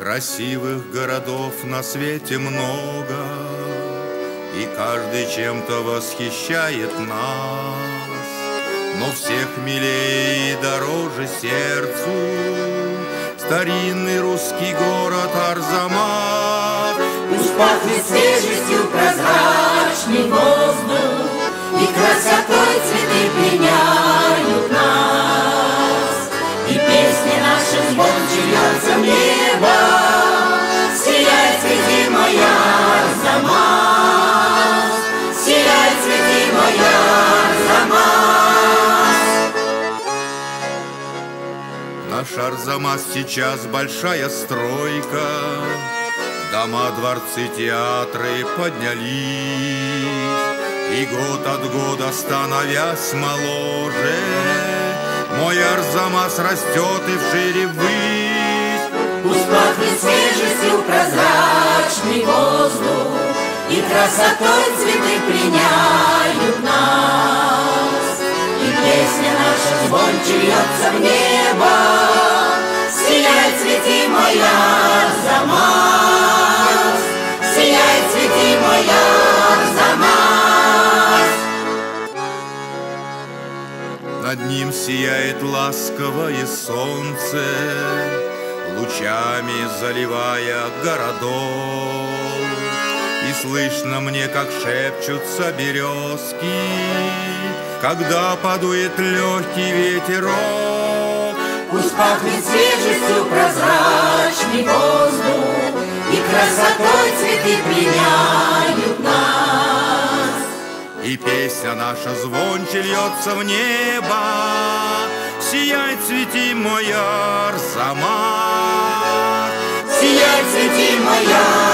Красивых городов на свете много, И каждый чем-то восхищает нас. Но всех милее и дороже сердцу Старинный русский город Арзамас. Пусть пахнет свежестью прозрачный воздух, И красотой цветы пленяют нас. И песня наша звонче льется в небо, Наш Арзамас сейчас большая стройка, Дома, дворцы, театры поднялись, И год от года становясь моложе, Мой Арзамас растет и вшире ввысь. Пусть пахнет свежестью прозрачный воздух, И красотой цветы пленяют нас. И песня наша звонче льется в небо, Над ним сияет ласковое солнце, Лучами заливая городов. И слышно мне, как шепчутся березки, Когда подует легкий ветерок. Пусть пахнет свежестью прозрачный воздух, И красотой цветы пленяют нас. И песня наша звонче льется в небо, Сияй, цвети, мой Арзамас. Сияй, цвети моя Арзамас.